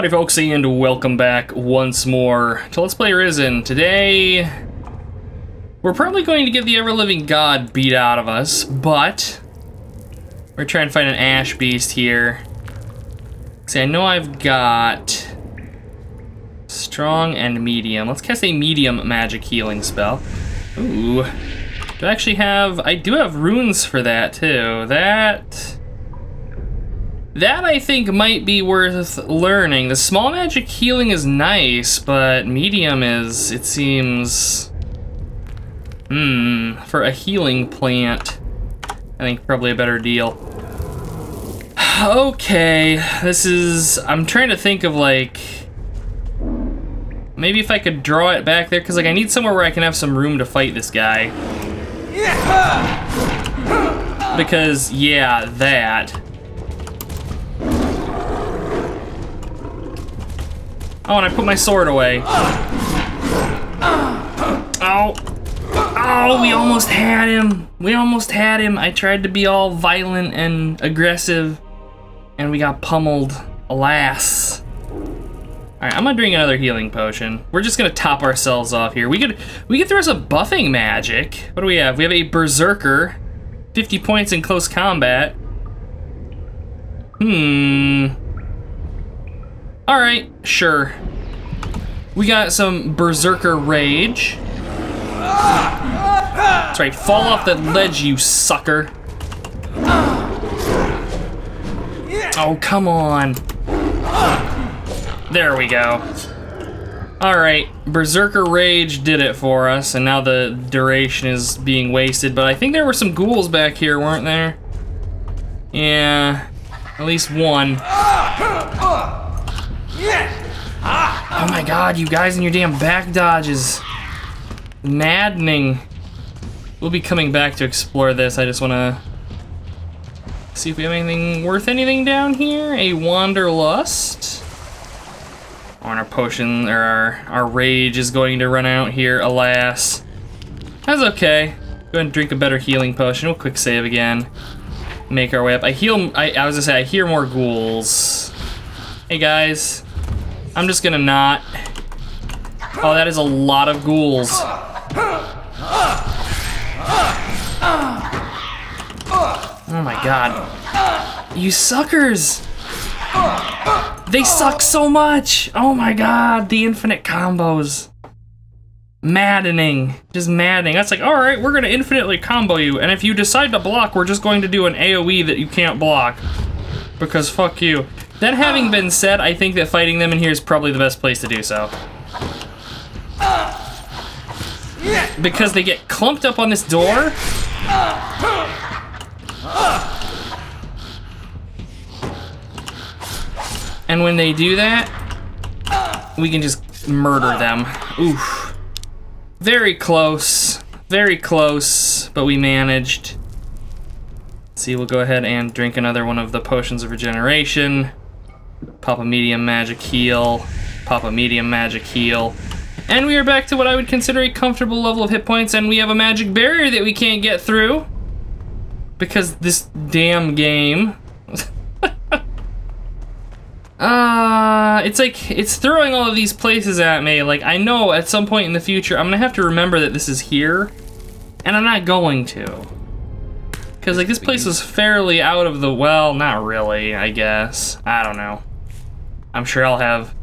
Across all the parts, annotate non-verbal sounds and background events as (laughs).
Howdy folks and welcome back once more to Let's Play Risen. Today, we're probably going to get the ever-living god beat out of us, but we're trying to find an ash beast here. See, I know I've got strong and medium. Let's cast a medium magic healing spell. Ooh. Do I actually have, I do have runes for that too. That, that I think might be worth learning. The small magic healing is nice, but medium is, it seems, hmm, for a healing plant, I think probably a better deal. (sighs) Okay, this is, I'm trying to think of like, maybe if I could draw it back there, because like I need somewhere where I can have some room to fight this guy. Because, yeah, that. Oh, and I put my sword away. Oh. Oh, we almost had him. We almost had him. I tried to be all violent and aggressive, and we got pummeled. Alas. Alright, I'm gonna drink another healing potion. We're just gonna top ourselves off here. We could we could throw some buffing magic. What do we have? We have a berserker. 50 points in close combat. Hmm. Alright, sure. We got some berserker rage. That's right, fall off the ledge, you sucker. Oh, come on. There we go. Alright, Berserker Rage did it for us, and now the duration is being wasted, but I think there were some ghouls back here, weren't there? Yeah, at least one. Oh my god, you guys and your damn back dodges. Maddening. We'll be coming back to explore this, I just wanna see if we have anything worth anything down here. A Wanderlust Or our potion, or our, our rage is going to run out here, alas. That's okay. Go ahead and drink a better healing potion. We'll quick save again. Make our way up. I heal, I, I was gonna say, I hear more ghouls. Hey guys, I'm just gonna not. Oh, that is a lot of ghouls. Oh my god. You suckers! They suck so much! Oh my god, the infinite combos. Maddening. Just maddening. That's like, alright, we're gonna infinitely combo you, and if you decide to block, we're just going to do an AoE that you can't block. Because fuck you. That having been said, I think that fighting them in here is probably the best place to do so. Because they get clumped up on this door. And when they do that, we can just murder them. Oof. Very close. Very close, but we managed. see, we'll go ahead and drink another one of the potions of regeneration. Pop a medium magic heal. Pop a medium magic heal. And we are back to what I would consider a comfortable level of hit points, and we have a magic barrier that we can't get through. Because this damn game (laughs) uh, it's like, it's throwing all of these places at me. Like, I know at some point in the future, I'm gonna have to remember that this is here, and I'm not going to. Because, like, this place is fairly out of the, well, not really, I guess. I don't know. I'm sure I'll have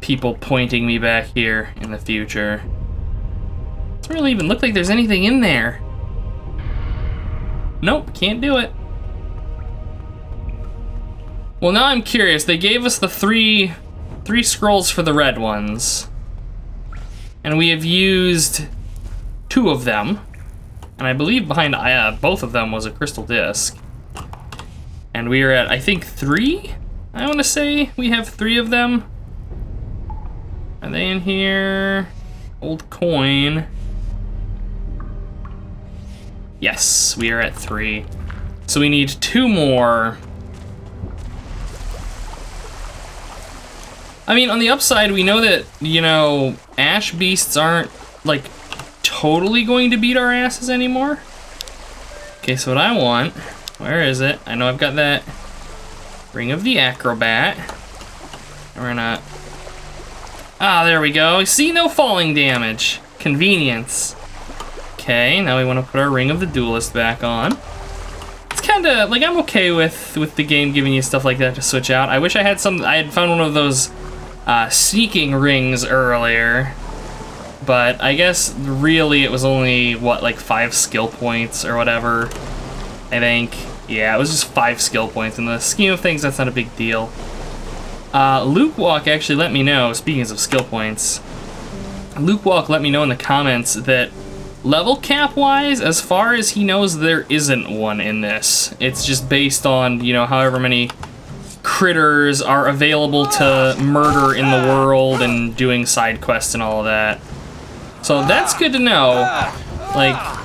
people pointing me back here in the future. It Doesn't really even look like there's anything in there. Nope, can't do it. Well, now I'm curious. They gave us the three, three scrolls for the red ones. And we have used two of them. And I believe behind uh, both of them was a crystal disc. And we are at, I think, three? I want to say we have three of them. Are they in here? Old coin. Yes, we are at three. So we need two more I mean, on the upside, we know that, you know, Ash Beasts aren't, like, totally going to beat our asses anymore. Okay, so what I want, where is it? I know I've got that Ring of the Acrobat. We're gonna... Ah, there we go. See, no falling damage. Convenience. Okay, now we want to put our Ring of the Duelist back on. It's kind of, like, I'm okay with, with the game giving you stuff like that to switch out. I wish I had some, I had found one of those uh, sneaking rings earlier. But I guess really it was only, what, like five skill points or whatever. I think. Yeah, it was just five skill points. In the scheme of things, that's not a big deal. Uh, Luke Walk actually let me know, speaking of skill points, Luke Walk let me know in the comments that level cap wise, as far as he knows, there isn't one in this. It's just based on, you know, however many critters are available to murder in the world and doing side quests and all of that. So that's good to know. Like,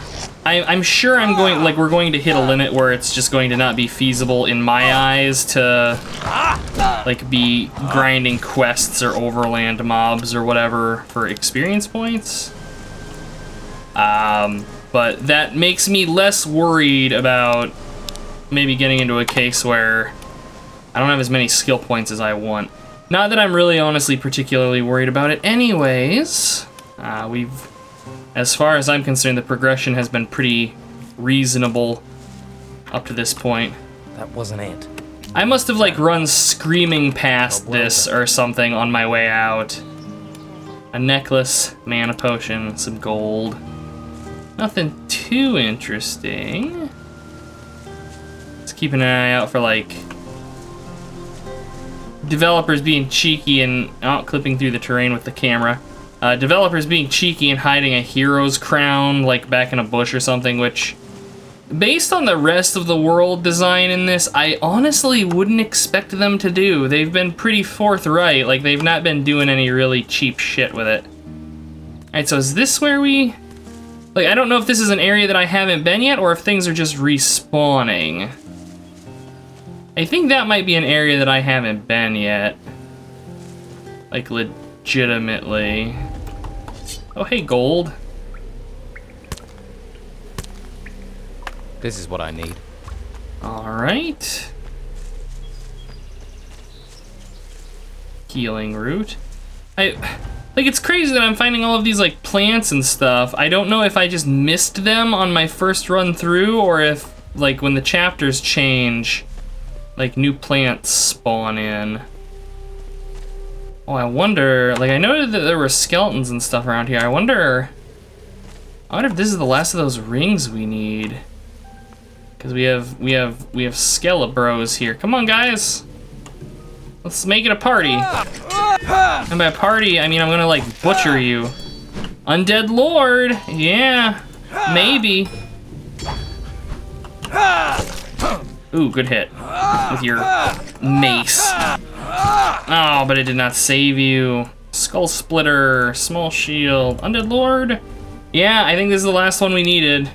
I, I'm sure I'm going, like, we're going to hit a limit where it's just going to not be feasible in my eyes to, like, be grinding quests or overland mobs or whatever for experience points. Um, but that makes me less worried about maybe getting into a case where I don't have as many skill points as I want. Not that I'm really honestly particularly worried about it anyways. Uh, we've, as far as I'm concerned, the progression has been pretty reasonable up to this point. That wasn't it. I must have like run screaming past oh, this or something on my way out. A necklace, mana potion, some gold. Nothing too interesting. Let's keep an eye out for like developers being cheeky and out clipping through the terrain with the camera. Uh, developers being cheeky and hiding a hero's crown like back in a bush or something, which based on the rest of the world design in this, I honestly wouldn't expect them to do. They've been pretty forthright, like they've not been doing any really cheap shit with it. Alright, so is this where we... Like, I don't know if this is an area that I haven't been yet, or if things are just respawning. I think that might be an area that I haven't been yet. Like, legitimately. Oh, hey, gold. This is what I need. Alright. Healing root. I... Like, it's crazy that I'm finding all of these, like, plants and stuff. I don't know if I just missed them on my first run through, or if, like, when the chapters change, like, new plants spawn in. Oh, I wonder, like, I noted that there were skeletons and stuff around here. I wonder... I wonder if this is the last of those rings we need. Because we have, we have, we have Skelebros here. Come on, guys! Let's make it a party. And by party, I mean I'm gonna like butcher you. Undead Lord, yeah, maybe. Ooh, good hit with your mace. Oh, but it did not save you. Skull Splitter, Small Shield, Undead Lord. Yeah, I think this is the last one we needed.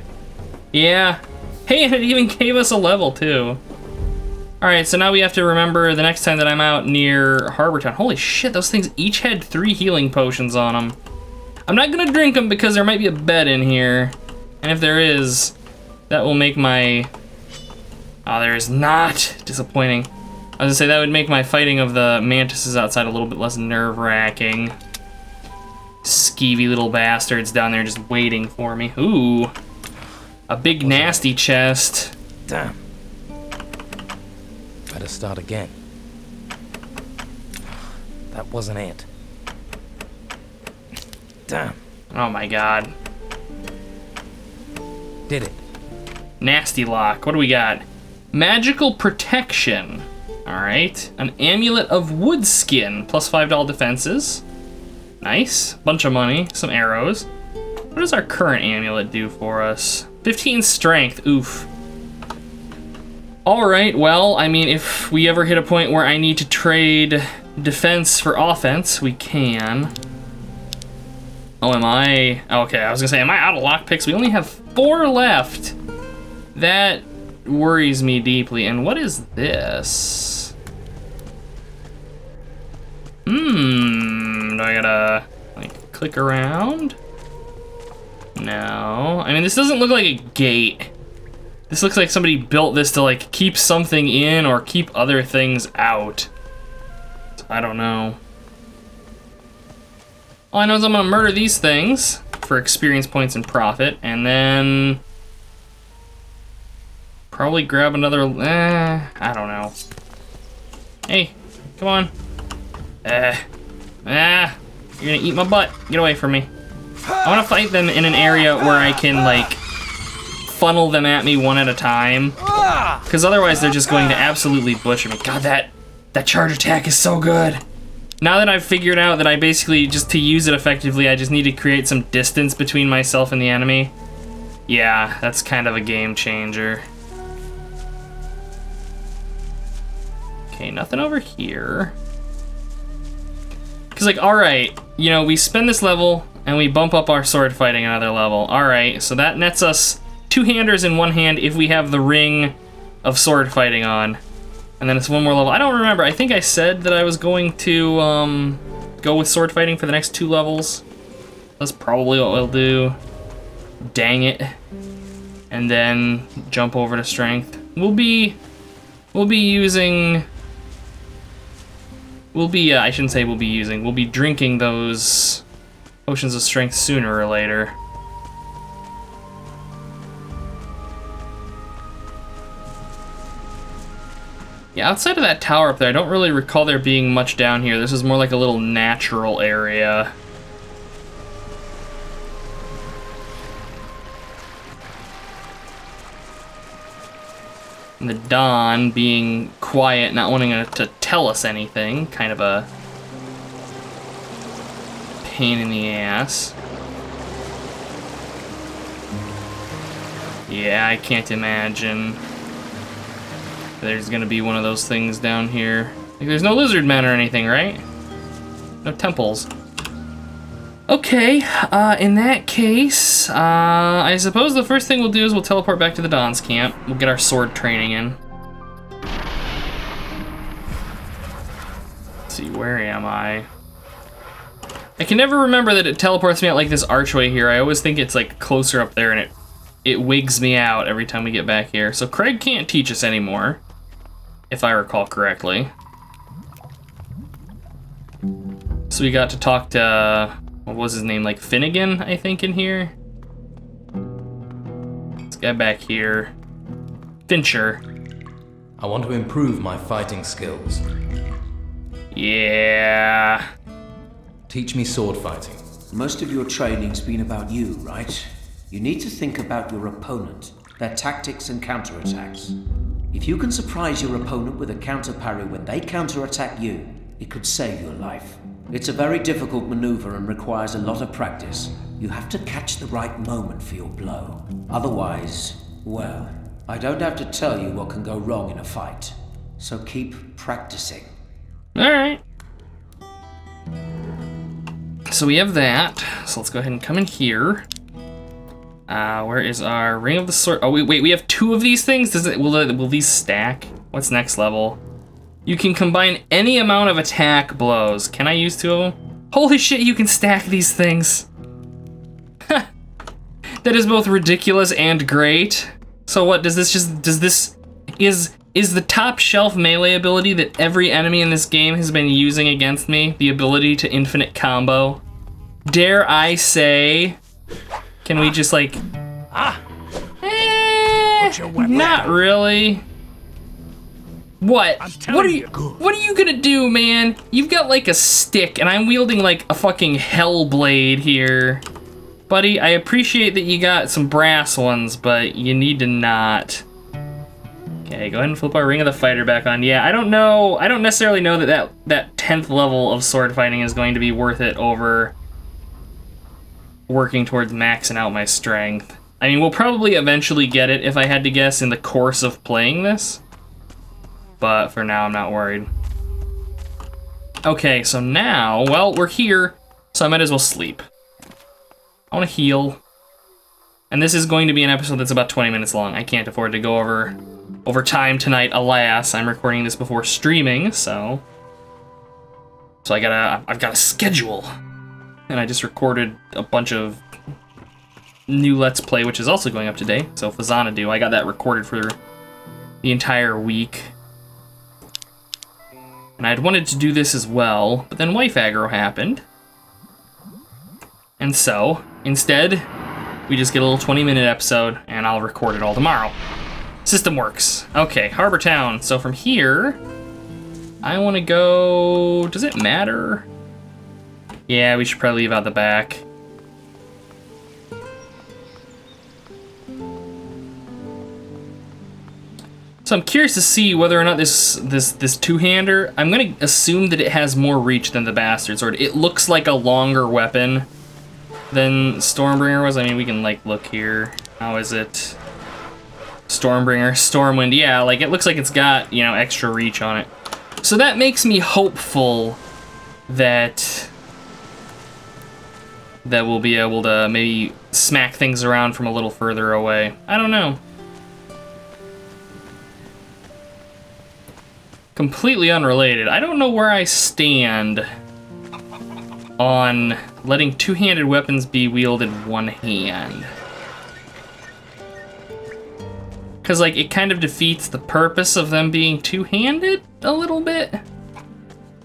Yeah. Hey, (laughs) it even gave us a level too. Alright, so now we have to remember the next time that I'm out near Harbor Town. Holy shit, those things each had three healing potions on them. I'm not gonna drink them because there might be a bed in here. And if there is, that will make my... Oh, there is not. Disappointing. I was gonna say that would make my fighting of the mantises outside a little bit less nerve-wracking. Skeevy little bastards down there just waiting for me. Ooh. A big nasty chest. Damn. Better start again. That wasn't it. Damn. Oh my god. Did it. Nasty lock. What do we got? Magical protection. Alright. An amulet of wood skin. Plus $5 defenses. Nice. Bunch of money. Some arrows. What does our current amulet do for us? 15 strength. Oof. Alright, well, I mean, if we ever hit a point where I need to trade defense for offense, we can. Oh, am I? Okay, I was gonna say, am I out of lockpicks? We only have four left. That worries me deeply. And what is this? Hmm, do I gotta, like, click around? No. I mean, this doesn't look like a gate. This looks like somebody built this to like keep something in or keep other things out. I don't know. All I know is I'm gonna murder these things for experience points and profit, and then probably grab another. Eh, I don't know. Hey, come on. Eh, ah, you're gonna eat my butt. Get away from me. I want to fight them in an area where I can like funnel them at me one at a time, because otherwise they're just going to absolutely butcher me. God, that that charge attack is so good. Now that I've figured out that I basically, just to use it effectively, I just need to create some distance between myself and the enemy. Yeah, that's kind of a game changer. Okay, nothing over here. Because, like, alright, you know, we spend this level, and we bump up our sword fighting another level. Alright, so that nets us two handers in one hand if we have the ring of sword fighting on. And then it's one more level. I don't remember. I think I said that I was going to um, go with sword fighting for the next two levels. That's probably what we'll do. Dang it. And then jump over to strength. We'll be we'll be using we'll be uh, I shouldn't say we'll be using. We'll be drinking those potions of strength sooner or later. Yeah, outside of that tower up there, I don't really recall there being much down here. This is more like a little natural area. And the Don being quiet, not wanting to tell us anything, kind of a pain in the ass. Yeah, I can't imagine. There's gonna be one of those things down here. Like, there's no lizard men or anything, right? No temples. Okay, uh, in that case, uh, I suppose the first thing we'll do is we'll teleport back to the Don's camp. We'll get our sword training in. Let's see, where am I? I can never remember that it teleports me out like this archway here. I always think it's like closer up there and it it wigs me out every time we get back here. So Craig can't teach us anymore if I recall correctly. So we got to talk to, what was his name, like Finnegan, I think, in here? This guy back here. Fincher. I want to improve my fighting skills. Yeah. Teach me sword fighting. Most of your training's been about you, right? You need to think about your opponent, their tactics and counterattacks. If you can surprise your opponent with a counter parry when they counterattack you, it could save your life. It's a very difficult maneuver and requires a lot of practice. You have to catch the right moment for your blow. Otherwise, well, I don't have to tell you what can go wrong in a fight. So keep practicing. Alright. So we have that. So let's go ahead and come in here. Uh, where is our Ring of the Sword? Oh, wait, wait, we have two of these things? Does it, will, will these stack? What's next level? You can combine any amount of attack blows. Can I use two of them? Holy shit, you can stack these things. (laughs) that is both ridiculous and great. So what, does this just, does this, is, is the top shelf melee ability that every enemy in this game has been using against me, the ability to infinite combo? Dare I say can we just like... Ah! Eh, not really. What? What are you, What are you gonna do, man? You've got like a stick, and I'm wielding like a fucking hell blade here. Buddy, I appreciate that you got some brass ones, but you need to not. Okay, go ahead and flip our Ring of the Fighter back on. Yeah, I don't know. I don't necessarily know that that, that 10th level of sword fighting is going to be worth it over working towards maxing out my strength. I mean, we'll probably eventually get it, if I had to guess, in the course of playing this. But for now, I'm not worried. Okay, so now, well, we're here, so I might as well sleep. I want to heal. And this is going to be an episode that's about 20 minutes long. I can't afford to go over over time tonight, alas. I'm recording this before streaming, so... So I gotta, I've got a schedule and I just recorded a bunch of new Let's Play, which is also going up today. So Fazana do. I got that recorded for the entire week. And I'd wanted to do this as well, but then wife aggro happened. And so, instead, we just get a little 20 minute episode and I'll record it all tomorrow. System works. Okay, Harbor Town. So from here, I want to go. Does it matter? Yeah, we should probably leave out the back. So I'm curious to see whether or not this this this two-hander. I'm gonna assume that it has more reach than the bastard sword. It looks like a longer weapon than Stormbringer was. I mean, we can like look here. How is it? Stormbringer, Stormwind. Yeah, like it looks like it's got you know extra reach on it. So that makes me hopeful that that we'll be able to maybe smack things around from a little further away. I don't know. Completely unrelated. I don't know where I stand on letting two-handed weapons be wielded one hand. Because, like, it kind of defeats the purpose of them being two-handed a little bit.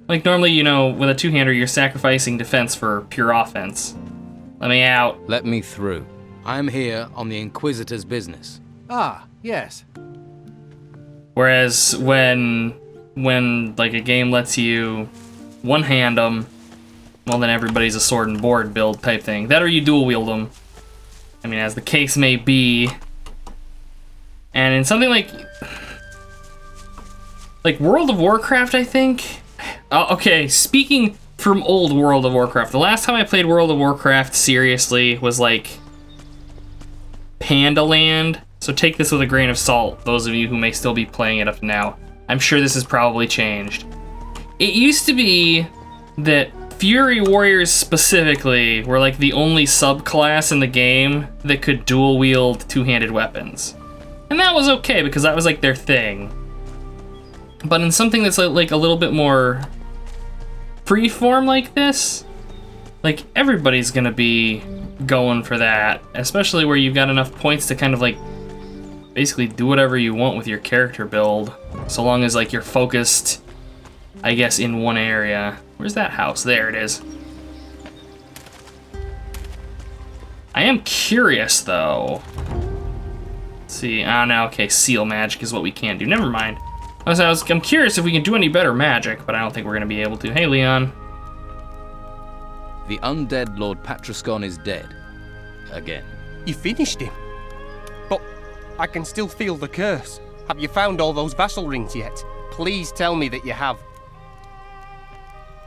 Like, normally, you know, with a two-hander, you're sacrificing defense for pure offense. Let me out. Let me through. I am here on the Inquisitor's business. Ah, yes. Whereas when, when, like, a game lets you one-hand them, well, then everybody's a sword and board build type thing. That or you dual wield them. I mean, as the case may be. And in something like... Like World of Warcraft, I think? Uh, okay, speaking from old World of Warcraft, the last time I played World of Warcraft seriously was like... Pandaland. So take this with a grain of salt, those of you who may still be playing it up now. I'm sure this has probably changed. It used to be that Fury Warriors specifically were like the only subclass in the game that could dual wield two-handed weapons. And that was okay because that was like their thing. But in something that's like a little bit more freeform like this, like everybody's gonna be going for that, especially where you've got enough points to kind of like basically do whatever you want with your character build, so long as like you're focused, I guess, in one area. Where's that house? There it is. I am curious though. Let's see, ah oh, no, okay, seal magic is what we can't do. Never mind. I was, I was, I'm curious if we can do any better magic, but I don't think we're gonna be able to. Hey, Leon. The undead Lord Patrascon is dead. Again. You finished him. I can still feel the curse. Have you found all those vassal rings yet? Please tell me that you have.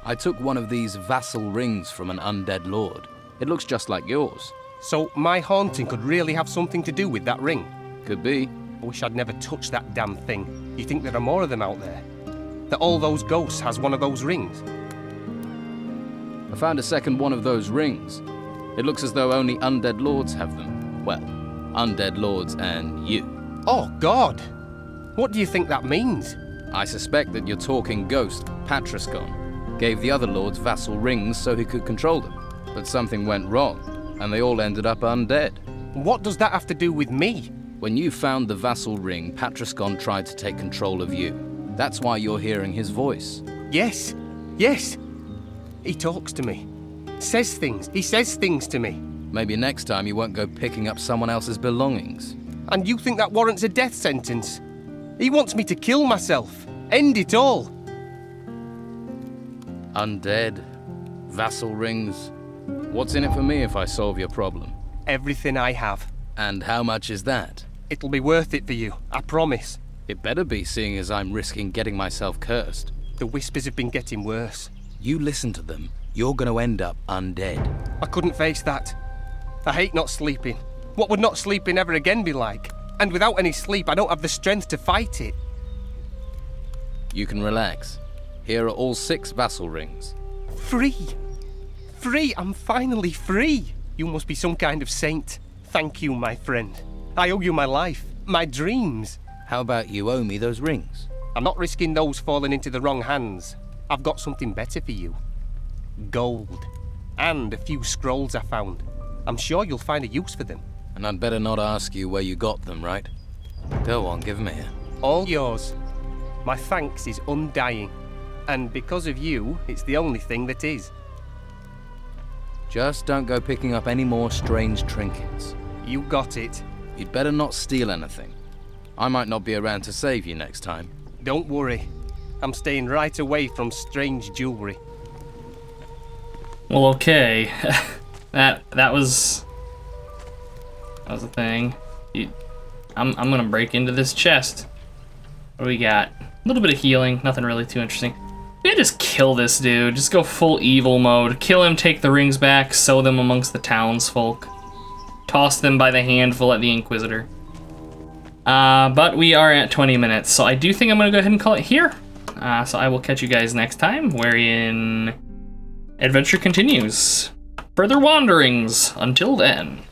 I took one of these vassal rings from an undead lord. It looks just like yours. So my haunting could really have something to do with that ring? Could be. I wish I'd never touched that damn thing. You think there are more of them out there? That all those ghosts has one of those rings? I found a second one of those rings. It looks as though only undead lords have them. Well, undead lords and you. Oh, God! What do you think that means? I suspect that your talking ghost, Patrascon, gave the other lords vassal rings so he could control them. But something went wrong, and they all ended up undead. What does that have to do with me? When you found the vassal ring, Patrascon tried to take control of you. That's why you're hearing his voice. Yes, yes. He talks to me. Says things. He says things to me. Maybe next time you won't go picking up someone else's belongings. And you think that warrants a death sentence? He wants me to kill myself. End it all. Undead. Vassal rings. What's in it for me if I solve your problem? Everything I have. And how much is that? It'll be worth it for you, I promise. It better be, seeing as I'm risking getting myself cursed. The whispers have been getting worse. You listen to them, you're gonna end up undead. I couldn't face that. I hate not sleeping. What would not sleeping ever again be like? And without any sleep, I don't have the strength to fight it. You can relax. Here are all six vassal rings. Free! Free! I'm finally free! You must be some kind of saint. Thank you, my friend. I owe you my life, my dreams. How about you owe me those rings? I'm not risking those falling into the wrong hands. I've got something better for you. Gold. And a few scrolls I found. I'm sure you'll find a use for them. And I'd better not ask you where you got them, right? Go on, give 'em here. All yours. My thanks is undying. And because of you, it's the only thing that is. Just don't go picking up any more strange trinkets. You got it. You'd better not steal anything. I might not be around to save you next time. Don't worry. I'm staying right away from strange jewelry. Well, okay. (laughs) that that was that was a thing. You, I'm I'm gonna break into this chest. What do we got? A little bit of healing. Nothing really too interesting. We just kill this dude. Just go full evil mode. Kill him, take the rings back, sow them amongst the townsfolk. Toss them by the handful at the Inquisitor. Uh, but we are at 20 minutes, so I do think I'm gonna go ahead and call it here. Uh, so I will catch you guys next time, wherein adventure continues. Further wanderings. Until then.